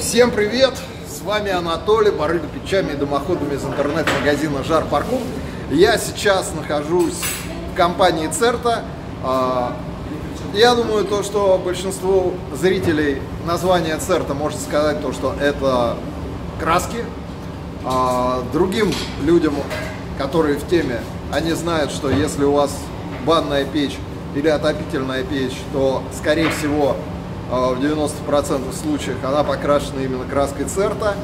Всем привет! С вами Анатолий, барыга печами и дымоходами из интернет-магазина Жар Паркур. Я сейчас нахожусь в компании Церта. А, Я думаю, то, что большинству зрителей название Церта может сказать то, что это краски. А Другим людям, которые в теме, они знают, что если у вас банная печь или отопительная печь, то, скорее всего, в 90% случаев она покрашена именно краской Церта.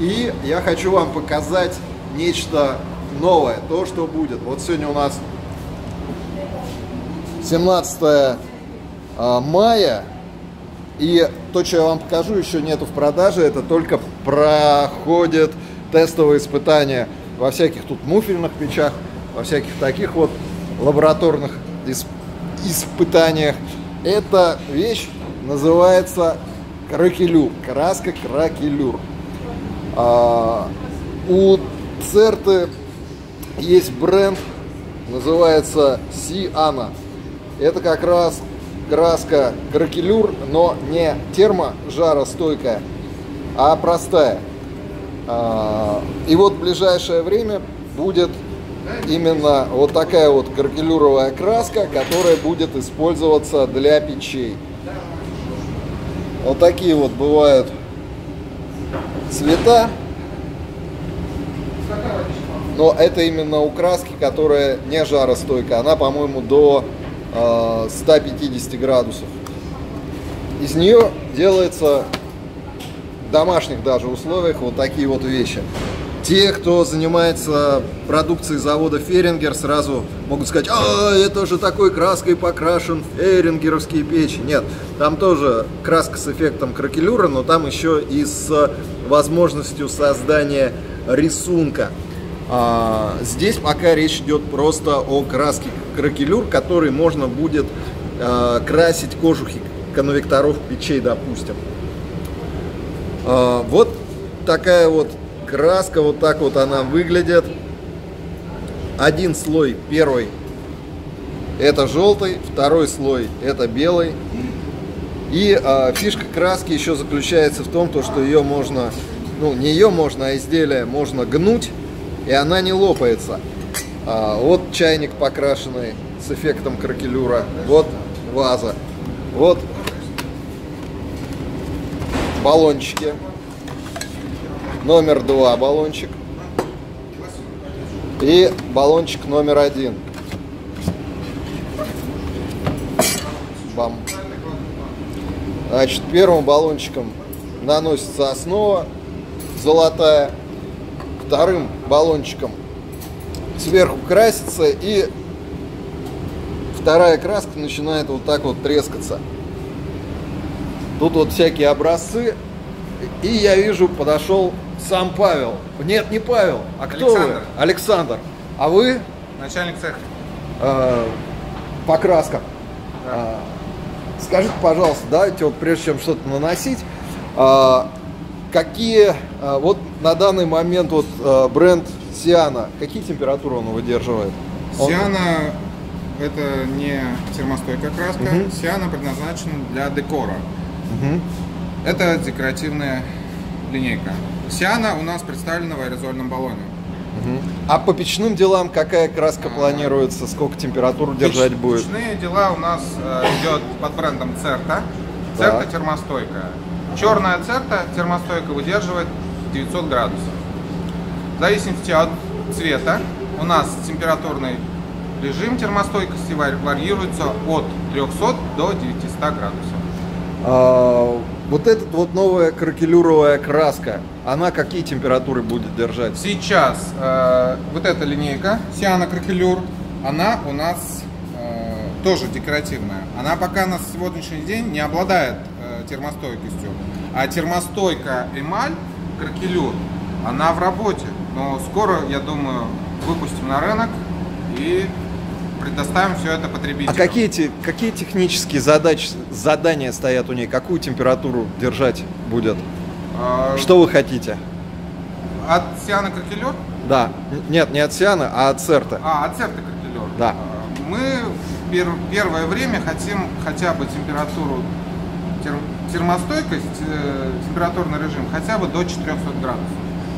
И я хочу вам показать нечто новое, то, что будет. Вот сегодня у нас 17 а, мая, и то, что я вам покажу, еще нету в продаже, это только проходит тестовые испытания во всяких тут муфельных печах, во всяких таких вот лабораторных испытаниях. Эта вещь называется кракелюр, краска кракелюр. А, у Церты есть бренд, называется Сиана. Это как раз краска кракелюр, но не терможаростойкая, а простая. А, и вот в ближайшее время будет именно вот такая вот кракелюровая краска, которая будет использоваться для печей. Вот такие вот бывают цвета. Но это именно у краски, которая не жаростойкая. Она, по-моему, до э, 150 градусов. Из нее делается в домашних даже условиях вот такие вот вещи. Те, кто занимается продукцией завода Ферингер, сразу могут сказать, а, это же такой краской покрашен ферингеровские печи. Нет, там тоже краска с эффектом кракелюра, но там еще и с возможностью создания рисунка. А, здесь пока речь идет просто о краске кракелюр, который можно будет а, красить кожухи конвекторов печей, допустим. А, вот такая вот краска, вот так вот она выглядит. Один слой, первый, это желтый, второй слой это белый. И а, фишка краски еще заключается в том, то, что ее можно, ну не ее можно, а изделие можно гнуть, и она не лопается. А, вот чайник покрашенный с эффектом кракелюра, вот ваза, вот баллончики номер два баллончик и баллончик номер один. Бам. Значит, первым баллончиком наносится основа золотая, вторым баллончиком сверху красится и вторая краска начинает вот так вот трескаться. Тут вот всякие образцы. И я вижу, подошел сам Павел. Нет, не Павел. А кто Александр. вы? Александр. А вы? Начальник цеха. Э, покраска. Э, скажите, пожалуйста, давайте вот прежде чем что-то наносить, э, какие э, вот на данный момент вот э, бренд Сиана, какие температуры он выдерживает? Он- Сиана это не термостойкая краска. Мгм. Сиана предназначена для декора. Мгм. Это декоративная линейка. Сиана у нас представлена в аэрозольном баллоне. Мгм. А по печным делам какая краска А. планируется, сколько температуру держать Печ- будет? Печные дела у нас э, идет под брендом Церта. Церта Так. термостойкая. Черная Церта термостойка выдерживает 900 градусов. В зависимости от цвета у нас температурный режим термостойкости варь- варьируется от 300 до 900 градусов. Вот эта вот новая кракелюровая краска, она какие температуры будет держать? Сейчас э, вот эта линейка Сиана Кракелюр, она у нас э, тоже декоративная. Она пока на сегодняшний день не обладает э, термостойкостью. А термостойка эмаль Кракелюр, она в работе. Но скоро, я думаю, выпустим на рынок и предоставим все это потребителю. А какие, те- какие технические задачи, задания стоят у ней? Какую температуру держать будет? Э, Что вы хотите? От Сиана Кракелюр? Да. Нет, не от Сиана, а от Церта. А, от Церты Кракелюр? Да. Э, Мы пер- первое время хотим хотя бы температуру термостойкость, э, температурный режим хотя бы до 400 градусов.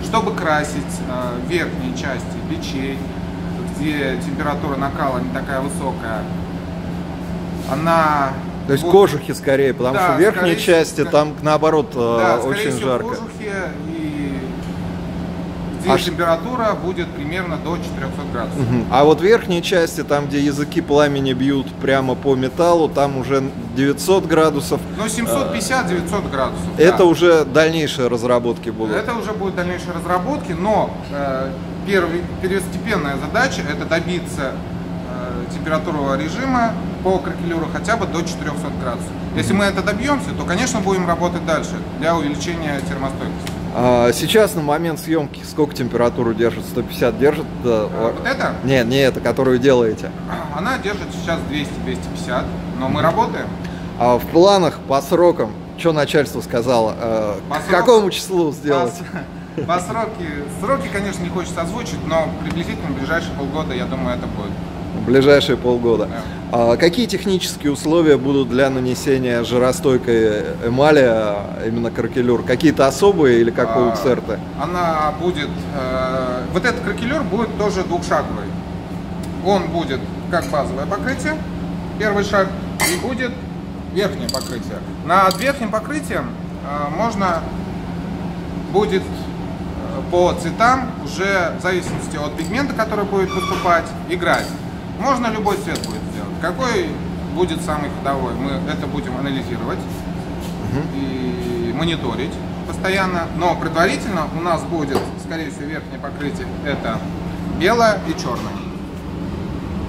Чтобы красить э, верхние части печей, где температура накала не такая высокая, она то есть будет... кожухи скорее, потому да, что в верхней скорее, части скорее, там наоборот да, очень всего, жарко. Кожухи и где а температура будет примерно до 400 градусов. Угу. А вот верхней части, там где языки пламени бьют прямо по металлу, там уже 900 градусов. Ну 750-900 градусов. Это да. уже дальнейшие разработки будут. Это уже будут дальнейшие разработки, но э, первый, первостепенная задача это добиться э, температурного режима по кракелюру хотя бы до 400 градусов. Если мы это добьемся, то, конечно, будем работать дальше для увеличения термостойкости. А сейчас на момент съемки сколько температуру держит? 150 держит? А, вот это? Нет, не это, которую делаете. Она держит сейчас 200-250, но мы работаем. А в планах по срокам, что начальство сказало? Э, по к срок... какому числу сделать? По, по сроки, сроки, конечно, не хочется озвучить, но приблизительно в ближайшие полгода, я думаю, это будет ближайшие полгода. А какие технические условия будут для нанесения жиростойкой эмали, а, именно кракелюр? Какие-то особые или как у церты? Она будет, э, вот этот кракелюр будет тоже двухшаговый. Он будет как базовое покрытие, первый шаг, и будет верхнее покрытие. Над верхним покрытием э, можно будет по цветам уже в зависимости от пигмента, который будет поступать, играть. Можно любой цвет будет сделать. Какой будет самый ходовой, мы это будем анализировать угу. и мониторить постоянно. Но предварительно у нас будет, скорее всего, верхнее покрытие это белое и черное.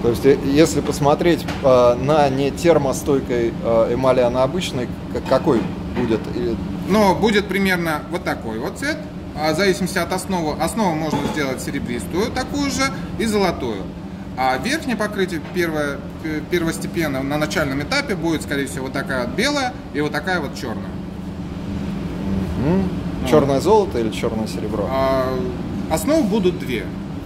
То есть, э, если посмотреть э, на не термостойкой э, эмали, а на обычной, какой будет? Ну, будет примерно вот такой вот цвет. А в зависимости от основы, основу можно сделать серебристую, такую же, и золотую. А верхнее покрытие первое, первостепенно на начальном этапе будет, скорее всего, вот такая вот белая и вот такая вот черная. Mm. Черное золото или черное серебро? А, основы будут две.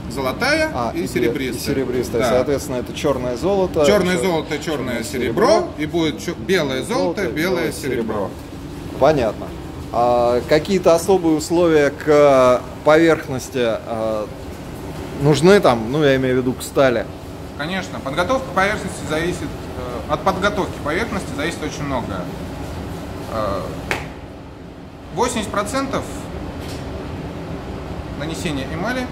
Золотая а, и, и серебристая. И серебристая. Да. Соответственно, это черное золото. Черное чер... золото, черное, черное серебро, серебро. И будет белое золото, золото белое серебро. серебро. Понятно. А какие-то особые условия к поверхности а, нужны там, ну я имею в виду к стали? Конечно, подготовка поверхности зависит, э, от подготовки поверхности зависит очень многое. 80% э, нанесения эмали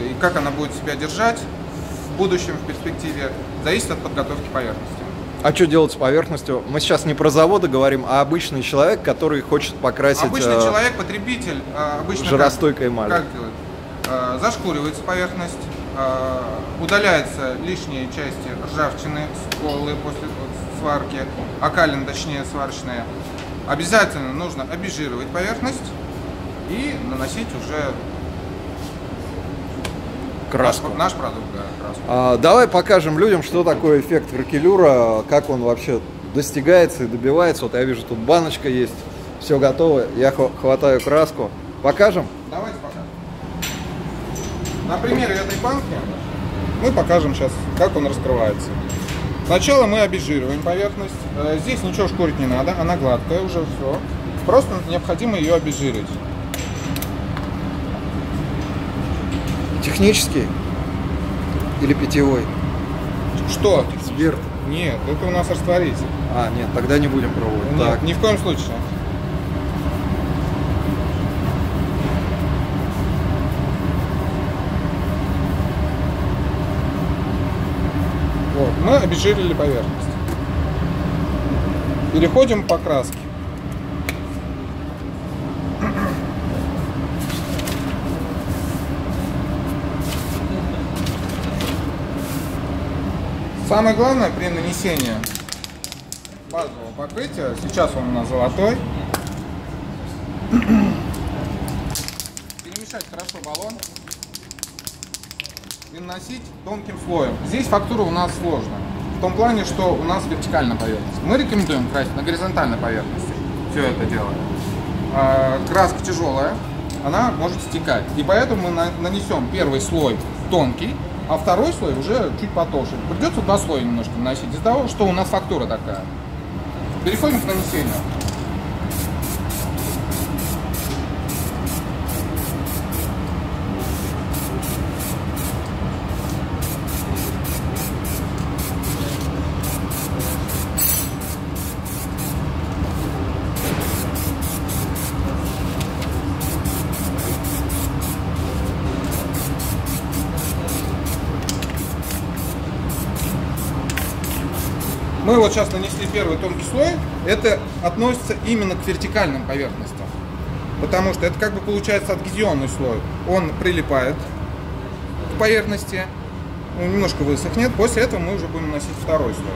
и как она будет себя держать в будущем, в перспективе, зависит от подготовки поверхности. А что делать с поверхностью? Мы сейчас не про заводы говорим, а обычный человек, который хочет покрасить... Обычный э, человек, потребитель, э, обычно жиростойкой эмали. Как делать? Э, зашкуривается поверхность, э, удаляются лишние части ржавчины, сколы после сварки, окалин, точнее сварочные. Обязательно нужно обезжиривать поверхность и наносить уже краску. Наш, наш продукт, да, краску. А, давай покажем людям, что такое эффект кракелюра, как он вообще достигается и добивается. Вот я вижу, тут баночка есть, все готово. Я хватаю краску. Покажем? Давайте покажем. На примере этой банки мы покажем сейчас, как он раскрывается. Сначала мы обезжириваем поверхность. Э, здесь ничего шкурить не надо, она гладкая уже все. Просто необходимо ее обезжирить. Технический или питьевой? Что? Спирт. Нет, это у нас растворитель. А, нет, тогда не будем пробовать. Нет, так. ни в коем случае. Вот, мы обезжирили поверхность. Переходим по краске. Самое главное при нанесении базового покрытия, сейчас он у нас золотой, перемешать хорошо баллон и наносить тонким слоем. Здесь фактура у нас сложная. В том плане, что у нас вертикальная поверхность. Мы рекомендуем красить на горизонтальной поверхности все это дело. А, краска тяжелая, она может стекать. И поэтому мы нанесем первый слой тонкий, а второй слой уже чуть потолще. Придется два слоя немножко наносить из-за того, что у нас фактура такая. Переходим к нанесению. Сейчас нанесли первый тонкий слой. Это относится именно к вертикальным поверхностям. Потому что это как бы получается адгезионный слой. Он прилипает к поверхности, немножко высохнет. После этого мы уже будем наносить второй слой.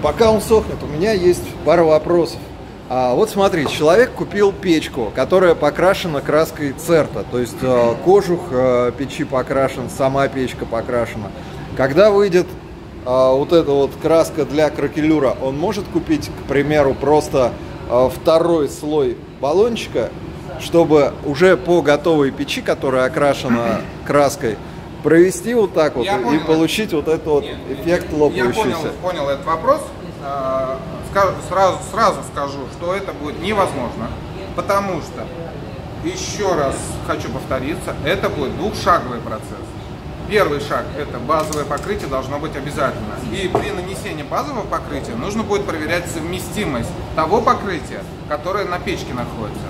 Пока он сохнет, у меня есть пара вопросов. А вот смотри, человек купил печку, которая покрашена краской церта, то есть э, кожух э, печи покрашен, сама печка покрашена. Когда выйдет э, вот эта вот краска для кракелюра, он может купить, к примеру, просто э, второй слой баллончика, чтобы уже по готовой печи, которая окрашена краской, провести вот так вот Я и понял. получить вот этот вот Нет, эффект Я лопающийся. понял, понял этот вопрос. А, ска- Сразу, сразу скажу, что это будет невозможно, потому что, еще раз хочу повториться, это будет двухшаговый процесс. Первый шаг – это базовое покрытие должно быть обязательно. И при нанесении базового покрытия нужно будет проверять совместимость того покрытия, которое на печке находится.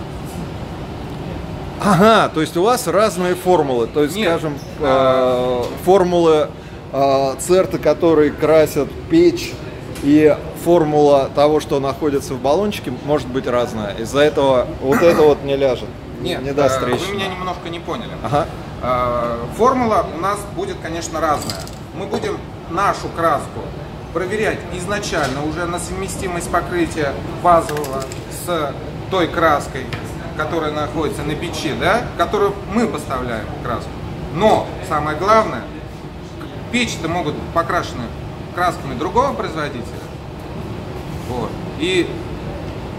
Ага, то есть у вас разные формулы. То есть, Нет. скажем, э, формулы э, церты, которые красят печь, и формула того, что находится в баллончике, может быть разная. Из-за этого вот это вот не ляжет. Нет, не даст э, вы меня немножко не поняли. Ага. Э, Формула у нас будет, конечно, разная. Мы будем нашу краску проверять изначально уже на совместимость покрытия базового с той краской, которая находится на печи, да, которую мы поставляем краску. Но самое главное, печи-то могут быть покрашены красками другого производителя. Вот. И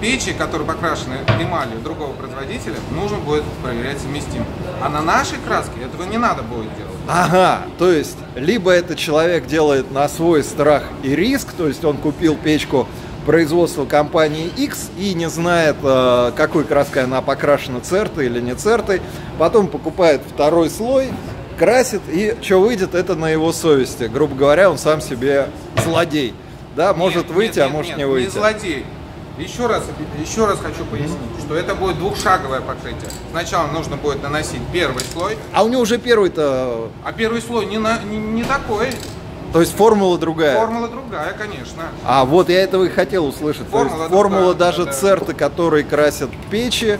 печи, которые покрашены эмалью другого производителя, нужно будет проверять совместимо. А на нашей краске этого не надо будет делать. Ага, то есть, либо это человек делает на свой страх и риск, то есть он купил печку производства компании X и не знает, э, какой краской она покрашена, цертой или не цертой, потом покупает второй слой, красит, и что выйдет, это на его совести. Грубо говоря, он сам себе злодей. Да, может Нет, выйти, нет, а нет, может нет, не выйти. злодей. Еще раз, еще раз хочу пояснить, что это будет двухшаговое покрытие. Сначала нужно будет наносить первый слой, А у него уже первый-то, а первый слой не, на- не, не такой. то есть формула другая. Формула другая, конечно. А вот я этого и хотел услышать. То Формула есть формула другая, даже да. церты, которые красят печи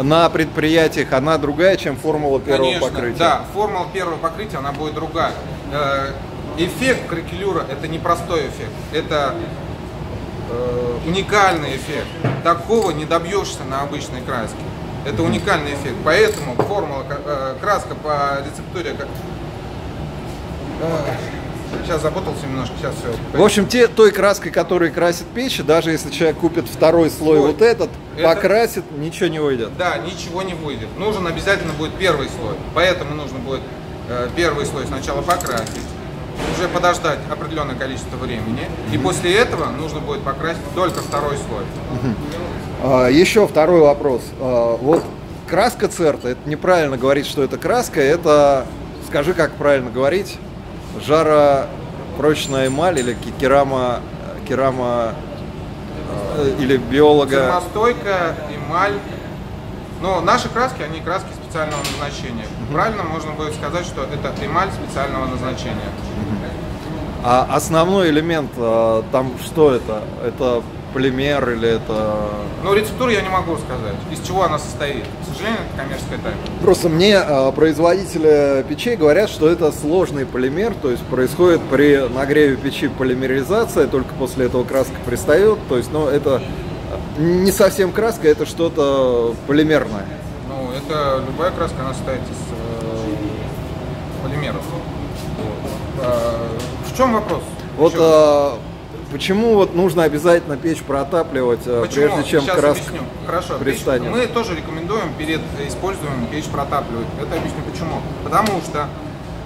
на предприятиях, она другая, чем формула первого Конечно, покрытия. да, формула первого покрытия, она будет другая. Э, Эффект кракелюра это не простой эффект, это э, уникальный эффект. Такого не добьешься на обычной краске. Это уникальный эффект. Поэтому формула э, краска по рецептуре как... Сейчас запутался немножко, сейчас все. В общем, те, той краской, которой красит печи, даже если человек купит второй слой Слой. вот этот, Это- покрасит, ничего не выйдет. Да, ничего не выйдет. Нужен обязательно будет первый слой. Поэтому нужно будет э, первый слой сначала покрасить, уже подождать определенное количество времени. И после этого нужно будет покрасить только второй слой. А, еще второй вопрос. А, вот краска церта, это неправильно говорить, что это краска, это, скажи, как правильно говорить, жаропрочная эмаль или керама, керама э, или биолога. Термостойка, эмаль. Но наши краски, они краски специального назначения. Правильно можно будет сказать, что это эмаль специального назначения. А основной элемент а, там что это? Это полимер или это... Но рецептуру я не могу сказать, из чего она состоит. К сожалению, это коммерческая тайна. Просто мне а, производители печей говорят, что это сложный полимер, то есть происходит при нагреве печи полимеризация, только после этого краска пристает, то есть, ну, это не совсем краска, это что-то полимерное. Ну, это любая краска, она состоит из э, полимеров. Чем вопрос? Вот а, почему вот нужно обязательно печь протапливать, а, Почему? прежде чем Сейчас краска объясню. Хорошо. печь- пристанет? мы тоже рекомендуем перед использованием печь протапливать. Это объясню почему. Потому что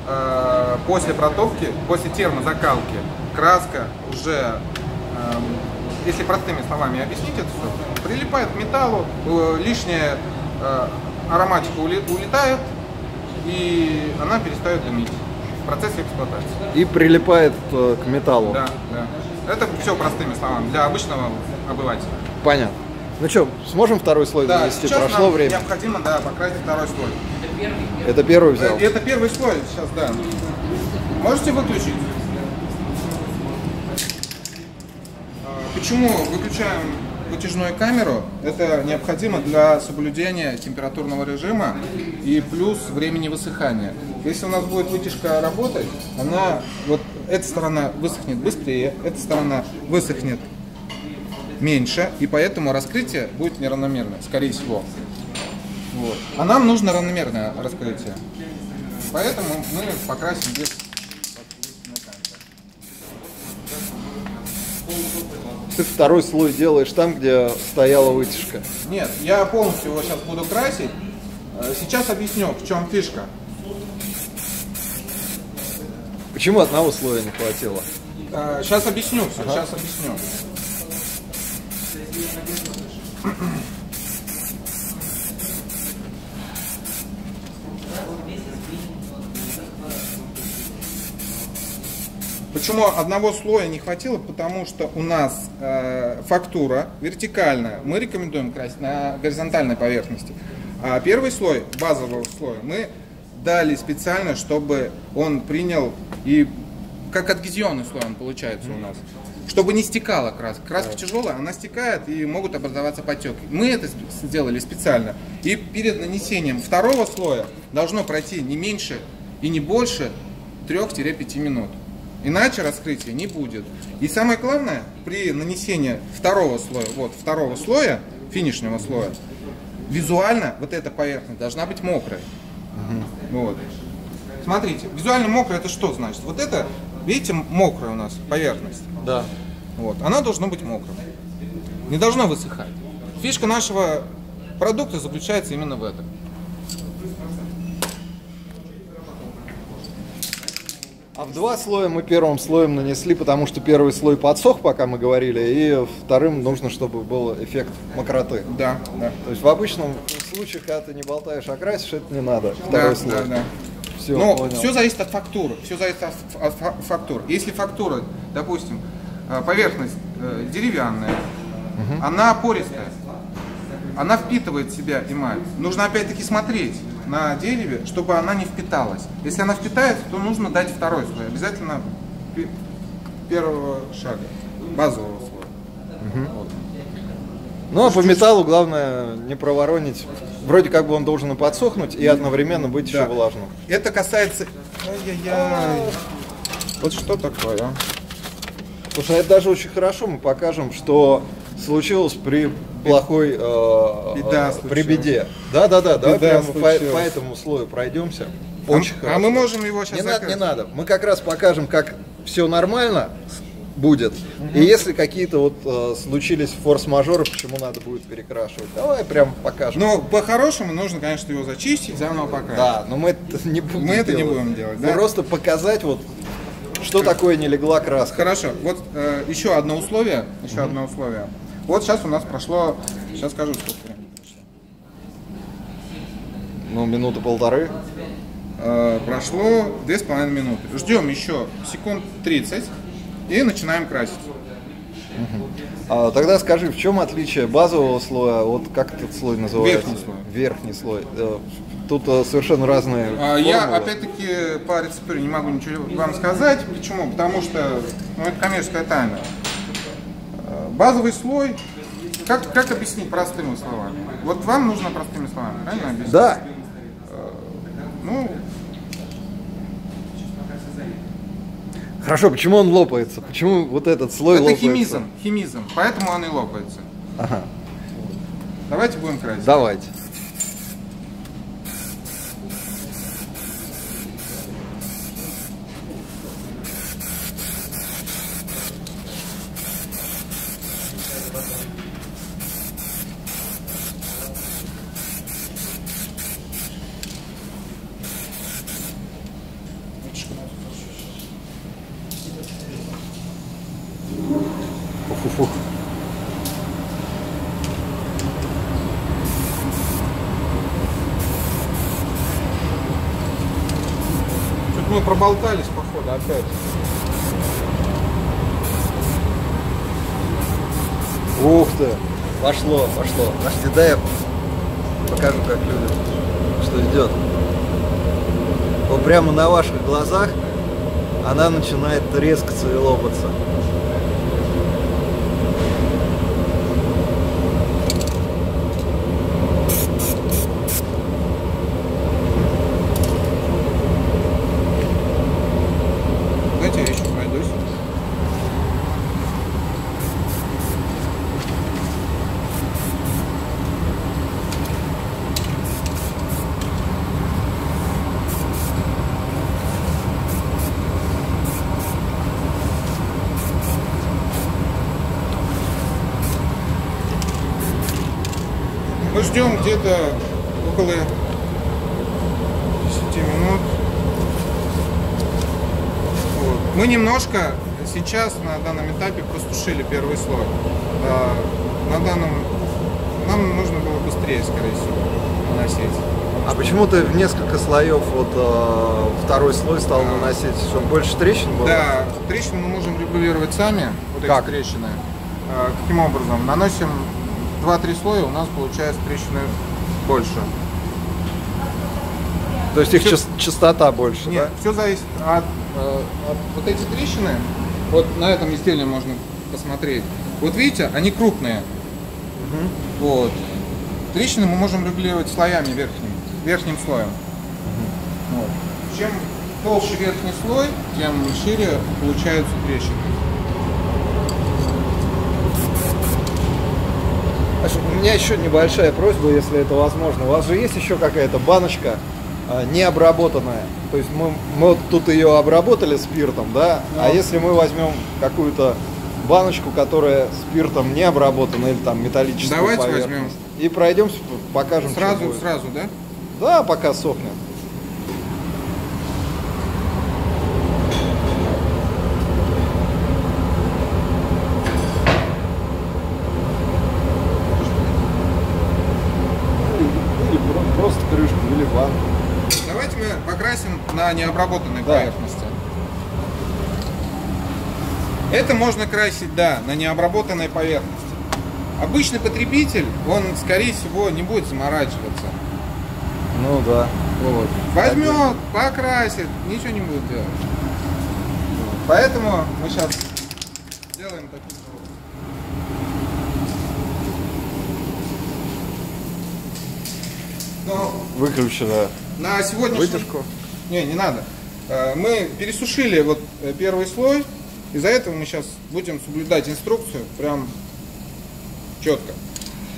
э, после протопки, после термозакалки, краска уже эм, если простыми словами объяснить это все, прилипает к металлу, э, лишняя э, ароматика улетает, и она перестает дымить в процессе эксплуатации. И прилипает э, к металлу. Да, да. Это все простыми словами, для обычного обывателя. Понятно. Ну что, сможем второй слой да, нанести? Сейчас Прошло нам время. необходимо, да, покрасить второй слой. Это первый взял? Это первый слой сейчас, да. Можете выключить? А, почему выключаем вытяжную камеру? Это необходимо для соблюдения температурного режима и плюс времени высыхания. Если у нас будет вытяжка работать, она вот эта сторона высохнет быстрее, эта сторона высохнет меньше, и поэтому раскрытие будет неравномерное, скорее всего. Вот. А нам нужно равномерное раскрытие. Поэтому мы покрасим без Ты второй слой делаешь там, где стояла вытяжка. Нет, я полностью его сейчас буду красить. Э, сейчас объясню, в чем фишка. Почему одного слоя не хватило? Сейчас э, объясню все, ага. сейчас объясню. Почему одного слоя не хватило? Потому что у нас э, фактура вертикальная. Мы рекомендуем красить на горизонтальной поверхности. А первый слой, базового слоя, мы дали специально, чтобы он принял и как адгезионный слой он получается у нас. Чтобы не стекала краска. Краска тяжелая, она стекает и могут образоваться потеки. Мы это сделали специально. И перед нанесением второго слоя должно пройти не меньше и не больше 3-5 минут. Иначе раскрытия не будет. И самое главное, при нанесении второго слоя, вот второго слоя, финишного слоя, визуально вот эта поверхность должна быть мокрой. Угу. Вот. Смотрите, визуально мокрая это что значит? Вот это, видите, мокрая у нас поверхность. Да. Вот. Она должна быть мокрой. Не должна высыхать. Фишка нашего продукта заключается именно в этом. А в два слоя мы первым слоем нанесли, потому что первый слой подсох, пока мы говорили, и вторым нужно, чтобы был эффект мокроты. Да, да. То есть в обычном случае, когда ты не болтаешь, а красишь, это не надо. Второй да, слой. Да, да. Все, Но понял. все зависит от фактуры. Все зависит от, фактур. Если фактура, допустим, э, поверхность э, деревянная, угу. она пористая, она впитывает в себя эмаль. Нужно опять-таки смотреть на дереве, чтобы она не впиталась. Если она впитается, то нужно дать второй слой. Обязательно первого шага, базового слоя. Угу. Вот. Ну а по металлу главное не проворонить. Вроде как бы он должен и подсохнуть, и одновременно быть да. еще влажным. Это касается... Ай-яй-яй. Вот что такое, а? Слушай, это даже очень хорошо, мы покажем, что случилось при плохой э, Беда э, при беде. Да, да, да, да. Прямо по, по этому слою пройдемся. Очень а, хорошо. А мы можем его сейчас. Не надо, не надо. Мы как раз покажем, как все нормально будет. Угу. И если какие-то вот э, случились форс-мажоры, почему надо будет перекрашивать, давай прям покажем. Ну, по-хорошему нужно, конечно, его зачистить, заново покрасить. Да, но мы это не будем. Мы делать. это не будем делать, да? Просто показать вот что такое не легла краска. Хорошо. Вот э, еще одно условие, еще угу. одно условие. Вот сейчас у нас прошло, сейчас скажу, сколько времени прошло. Ну, минуты полторы. Э, прошло две с половиной минуты. Ждем еще секунд 30 и начинаем красить. Угу. А, тогда скажи, в чем отличие базового слоя от как этот слой называется? Верхний слой. Верхний слой. Э, тут э, совершенно разные. А, я опять-таки по рецептуре не могу ничего вам сказать. Почему? Потому что ну, это коммерческая тайна. Базовый слой, как, как объяснить простыми словами? Вот вам нужно простыми словами, правильно объяснить? Да. Э, ну, Хорошо, почему он лопается? Почему вот этот слой это лопается? Это химизм, химизм, поэтому он и лопается. Ага. Давайте будем красить. Давайте. фух. Тут мы проболтались, походу, опять. Ух ты! Пошло, пошло. Нашли я Покажу, как любят, что идет. Вот прямо на ваших глазах она начинает резко целилопаться. Мы ждем где-то около 10 минут. Вот. Мы немножко сейчас на данном этапе простушили первый слой. А, на данном нам нужно было быстрее, скорее всего, наносить. А почему ты в несколько слоев вот э, второй слой стал наносить, чтобы больше трещин было? Да, трещины мы можем регулировать сами, вот Как? эти трещины. А, Каким образом? Наносим 2-3 слоя, у нас получается трещины больше. То есть их чис- частота больше, Нет, все зависит от, э, от вот эти трещины. Вот на этом изделии можно посмотреть. Вот видите, они крупные. Вот. Трещины мы можем регулировать слоями верхним, верхним слоем. Вот. Чем толще верхний слой, тем шире получаются трещины. Да? У меня еще небольшая просьба, если это возможно. У вас же есть еще какая-то баночка э, необработанная? То есть мы, мы вот тут ее обработали спиртом, да? А Ну. если мы возьмем какую-то баночку, которая спиртом не обработана или там металлическую Давайте возьмем. И пройдемся, покажем. Сразу, сразу, да? Да, пока сохнет. Или про- просто крышку, или банку. Давайте мы покрасим на необработанной Да. поверхности. Это можно красить, да, на необработанной поверхности. Обычный потребитель, он, скорее всего, не будет заморачиваться. Ну да. Вот. Возьмет, покрасит, ничего не будет делать. Поэтому мы сейчас сделаем таким образом. Но Выключила на сегодняшний вытяжку. Не, не надо. Э, Мы пересушили вот э, первый слой. Из-за этого мы сейчас будем соблюдать инструкцию прям четко.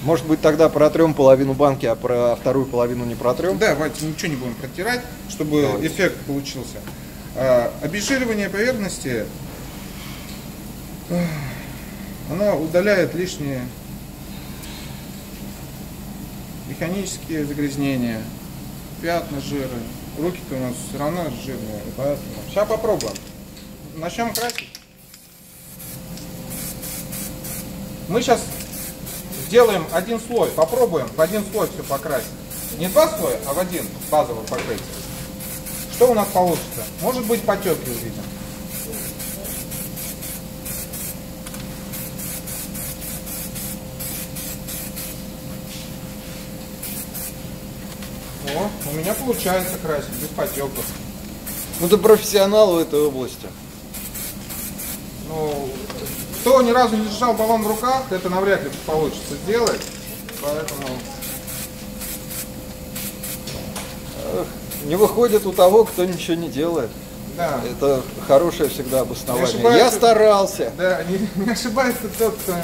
Может быть тогда протрем половину банки, а про вторую половину не протрем? Да, давайте ничего не будем протирать, чтобы Давайте. эффект получился. Э, Обезжиривание поверхности, оно удаляет лишние механические загрязнения, пятна, жиры. Руки-то у нас все равно жирные, поэтому... Сейчас попробуем. Начнем красить. Мы сейчас сделаем один слой, попробуем в один слой все покрасить. Не два слоя, а в один базовый покрытие. Что у нас получится? Может быть потеки увидим. О, у меня получается красить без потеков. Ну ты профессионал в этой области. Ну, кто ни разу не держал баллон в руках, это навряд ли получится сделать. Поэтому Не выходит у того, кто ничего не делает. да. Это хорошее всегда обоснование. Не ошибается. Я старался. Да, не, не ошибается тот, кто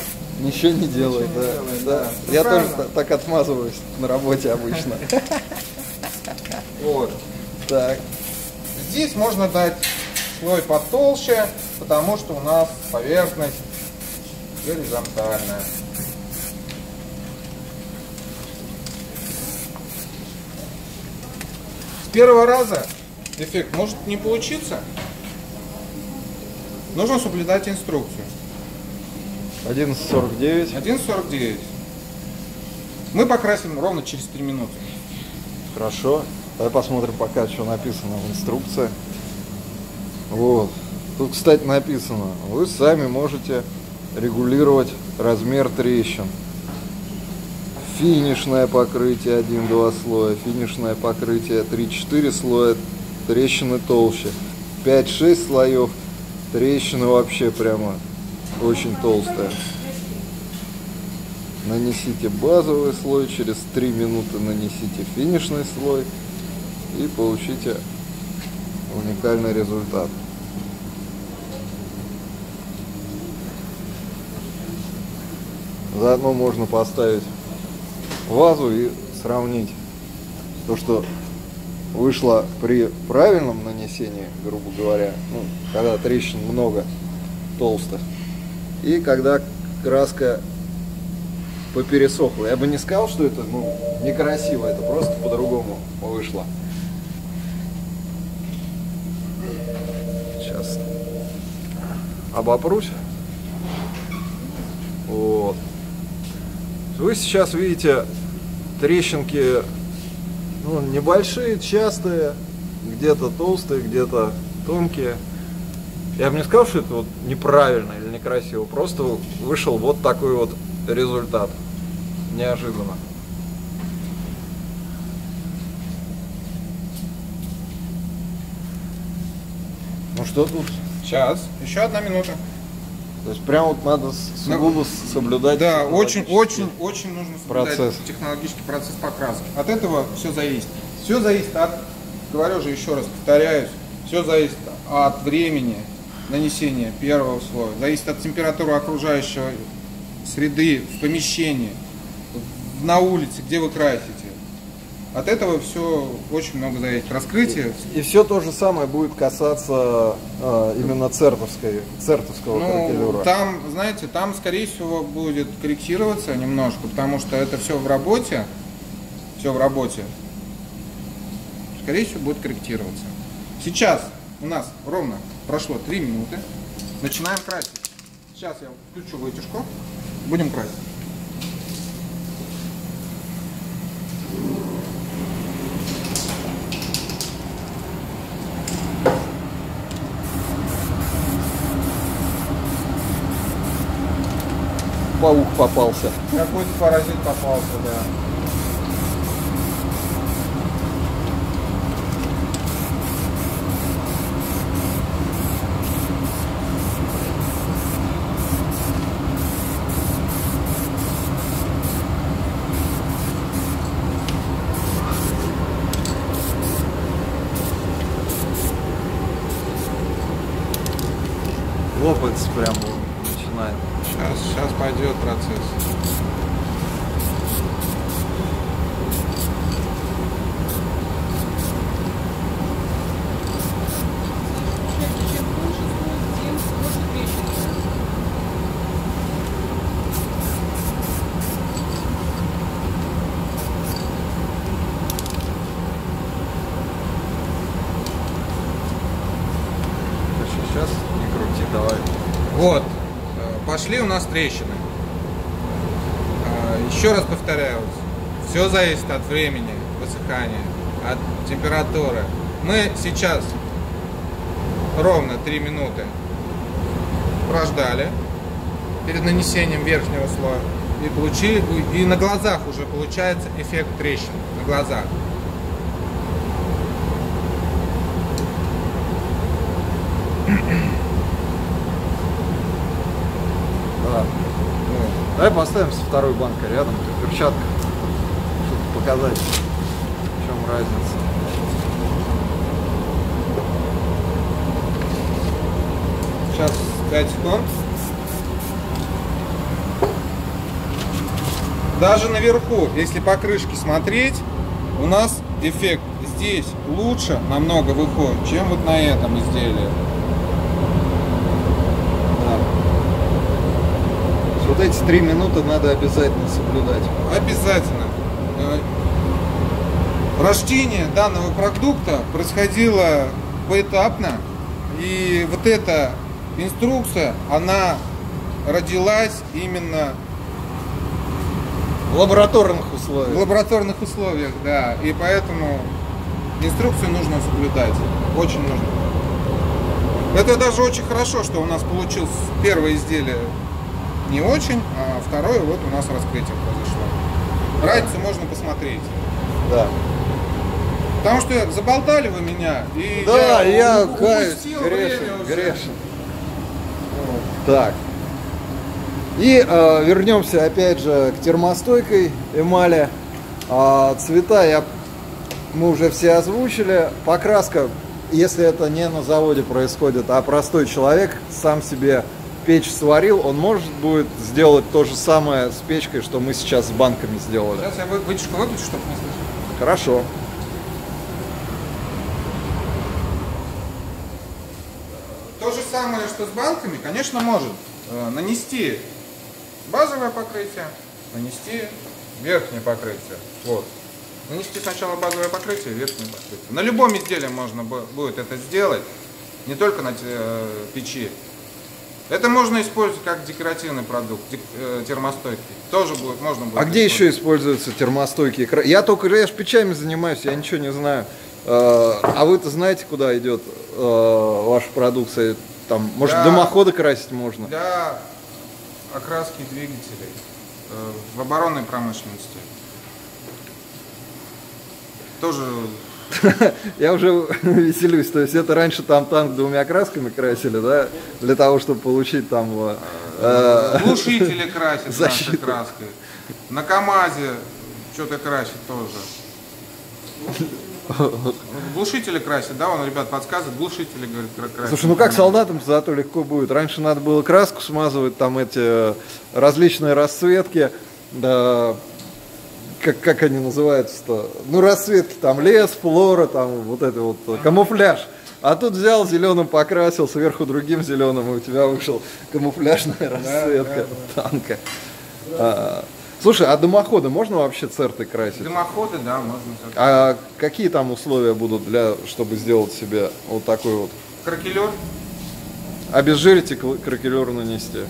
Ничего не делает, не да. делает, да. да. Я Правильно. тоже та- так отмазываюсь на работе обычно. Вот. Так. Здесь можно дать слой потолще, потому что у нас поверхность горизонтальная. С первого раза эффект может не получиться. Нужно соблюдать инструкцию. 11.49. 11.49. Мы покрасим ровно через 3 минуты. Хорошо. Давай посмотрим пока, что написано в инструкции. Вот. Тут, кстати, написано, вы сами можете регулировать размер трещин. Финишное покрытие 1-2 слоя, финишное покрытие 3-4 слоя, трещины толще. 5-6 слоев, трещины вообще прямо очень толстая. Нанесите базовый слой, через 3 минуты нанесите финишный слой и получите уникальный результат. Заодно можно поставить вазу и сравнить то, что вышло при правильном нанесении, грубо говоря, ну, когда трещин много толстых, и когда краска попересохла. Я бы не сказал, что это ну, некрасиво, это просто по-другому вышло. Сейчас обопрусь. Вот. Вы сейчас видите трещинки ну, небольшие, частые, где-то толстые, где-то тонкие. Я бы не сказал, что это вот неправильно или некрасиво, просто вышел вот такой вот результат. Неожиданно. Ну что тут? Сейчас. Еще одна минута. То есть прям вот надо сугубо соблюдать. Да, очень, очень, очень нужно соблюдать процесс. технологический процесс покраски. От этого все зависит. Все зависит от, говорю же еще раз, повторяюсь, все зависит от времени нанесения первого слоя, зависит от температуры окружающего среды в помещении, на улице, где вы красите. От этого все очень много зависит. Раскрытие. И, и все то же самое будет касаться э, именно цертовской, цертовского ну, кракелюра. Там, знаете, там, скорее всего, будет корректироваться немножко, потому что это все в работе. Все в работе. Скорее всего, будет корректироваться. Сейчас у нас ровно прошло 3 минуты. Начинаем красить. Сейчас я включу вытяжку. Будем красить. Паук попался. Какой-то паразит попался, да. лопается прям начинает. Сейчас, сейчас пойдет процесс. Сейчас не крути, давай. Вот пошли у нас трещины. А, еще раз повторяю, все зависит от времени высыхания, от температуры. Мы сейчас ровно 3 минуты прождали перед нанесением верхнего слоя и получили, и на глазах уже получается эффект трещин, на глазах. Давай поставим со второй банкой рядом, как перчатка, чтобы показать, в чем разница. Сейчас 5 секунд. Даже наверху, если по крышке смотреть, у нас эффект здесь лучше намного выходит, чем вот на этом изделии. Вот эти три минуты надо обязательно соблюдать. Обязательно. Э, рождение данного продукта происходило поэтапно. И вот эта инструкция, она родилась именно в лабораторных условиях. В лабораторных условиях, да. И поэтому инструкцию нужно соблюдать. Очень нужно. Это даже очень хорошо, что у нас получилось первое изделие не очень, а второе вот у нас раскрытие произошло. Разницу можно посмотреть. Да. Потому что заболтали вы меня, и Да, я у- каюсь, грешен, грешен. Так. И э, вернемся опять же к термостойкой эмали. А, цвета я, мы уже все озвучили. Покраска, если это не на заводе происходит, а простой человек сам себе печь сварил, он может будет сделать то же самое с печкой, что мы сейчас с банками сделали. Сейчас я вы- вытяжку выключу, чтобы не слышать. Хорошо. То же самое, что с банками, конечно, может э, нанести базовое покрытие, нанести верхнее покрытие. Вот. Нанести сначала базовое покрытие, верхнее покрытие. На любом изделии можно бу- будет это сделать, не только на э, печи. Это можно использовать как декоративный продукт, э, термостойкий. Тоже будет, можно будет А где еще используются термостойкие Я только я печами занимаюсь, я ничего не знаю. Э, А вы-то знаете, куда идет э, ваша продукция? Там, может, Да. дымоходы красить можно? Для окраски двигателей в оборонной промышленности. Тоже Я уже веселюсь. То есть это раньше там танк двумя красками красили, да? Для того, чтобы получить там э, э, Глушители красят нашей краской. На КАМАЗе что-то красит тоже. Глушители красят, да, он, ребят, подсказывает, глушители, говорит, кра- красят. Слушай, ну как солдатам зато легко будет. Раньше надо было краску смазывать, там эти э, различные расцветки, да, как, как они называются-то? Ну, расцветки, там лес, флора, там вот это вот камуфляж. А тут взял зеленым покрасил, сверху другим зеленым, и у тебя вышел камуфляжная расцветка танка. А, слушай, а дымоходы можно вообще цертой красить? Дымоходы, да, можно. А какие там условия будут для, чтобы сделать себе вот такой вот Кракелер, Обезжирить и кракелер нанести.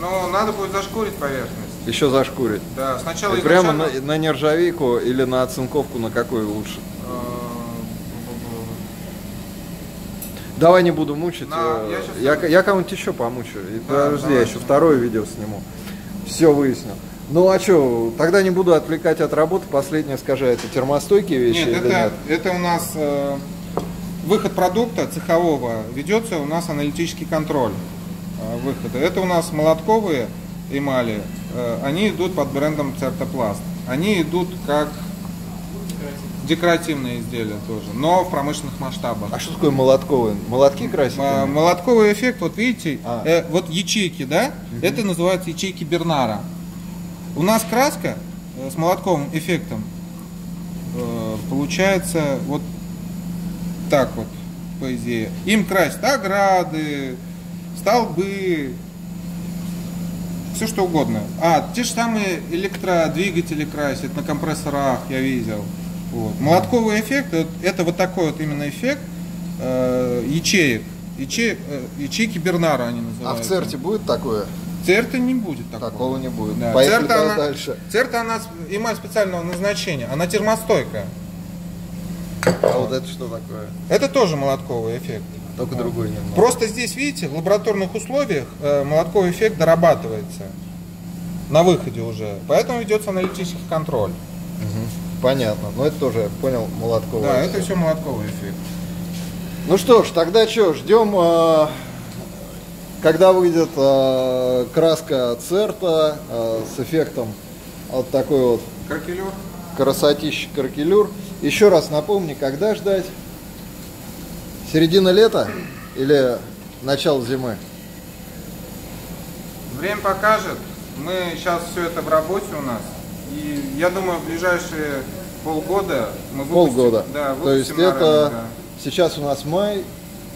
ну, надо будет зашкурить поверхность. Еще зашкурить. Да, сначала И прямо на, изначально, на нержавейку или на оцинковку, на какой лучше? э, Давай не буду мучить. На, э, я я, я кого-нибудь еще помучу. И Да, подожди, я давай. еще второе видео сниму. Все выясню. Ну а что, тогда не буду отвлекать от работы. Последнее скажи, это термостойкие вещи Нет, или это, нет? это у нас э, выход продукта цехового ведется у нас аналитический контроль э, выхода. Это у нас молотковые эмали, они идут под брендом Цертопласт. Они идут как декоративные изделия тоже, но в промышленных масштабах. А что такое молотковые? Молотки красить? Молотковый эффект, вот видите, А. э, вот ячейки, да, это называются ячейки Бернара. У нас краска э, с молотковым эффектом э, получается вот так вот, по идее. Им красят ограды, столбы, все что угодно. А, те же самые электродвигатели красят на компрессорах, я видел. Вот. Молотковый эффект, это, это вот такой вот именно эффект э, ячеек. Яче- э, ячейки Бернара они А называются. в церте будет такое? Церта не будет такого. Такого не будет. Да, Поехали церта, она, дальше. церта, она эмаль специального назначения, она термостойкая. А вот это что такое? Это тоже молотковый эффект. Только другой немного. Просто здесь, видите, в лабораторных условиях э, молотковый эффект дорабатывается на выходе уже. Поэтому ведется аналитический контроль. Понятно. Но это тоже, понял, молотковый. Да, это все молотковый эффект. Ну что ж, тогда что, ждем, э, когда выйдет э, краска церта э, с эффектом вот такой вот Кракелер. красотища каркелюр. Еще раз напомни, когда ждать? Середина лета или начало зимы? Время покажет. Мы сейчас все это в работе у нас. И я думаю, в ближайшие полгода мы выпустим. Полгода. Да, То есть выпустим это рынок, да. сейчас у нас май.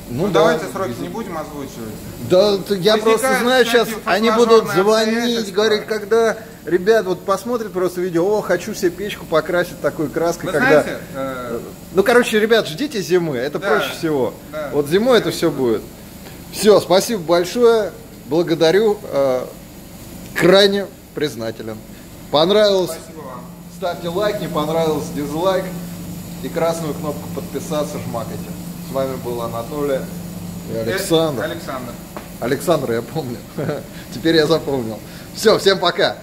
Ну, да, давайте сроки не будем озвучивать. Да, я Возникают просто знаю, сейчас они будут звонить, обстоятельства. говорить, когда ребят вот посмотрят просто видео, о, хочу себе печку покрасить такой краской, Вы когда... знаете, э, Ну, короче, ребят, ждите зимы, это Да, проще всего. да. Вот зимой это все будет. Все, спасибо большое, благодарю, э, крайне признателен. Понравилось, спасибо вам. ставьте лайк, не понравилось, дизлайк. И красную кнопку подписаться жмакайте. С вами был Анатолий И Александр. Александр. Александр, я помню. Теперь я запомнил. Все, всем пока.